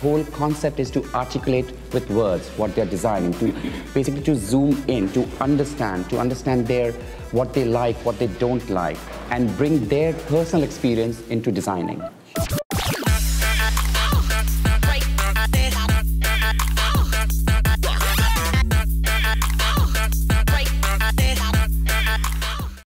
whole concept is to articulate with words what they're designing, to basically to zoom in, to understand, to understand their what they like, what they don't like, and bring their personal experience into designing.